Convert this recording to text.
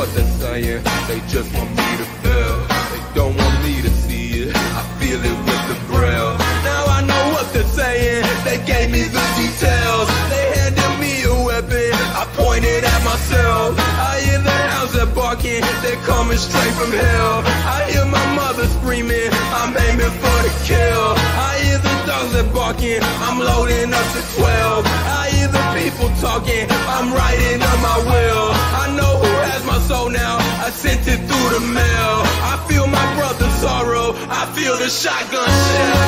what they're saying. They just want me to fail. They don't want me to see it. I feel it with the braille. Now I know what they're saying. They gave me the details. They handed me a weapon. I pointed at myself. I hear the hounds are barking. They're coming straight from hell. I hear my mother screaming. I'm aiming for the kill. I hear the dogs are barking. I'm loading up to 12. I hear the people talking. I'm writing on my will. Soul now. I sent it through the mail. I feel my brother's sorrow. I feel the shotgun shell.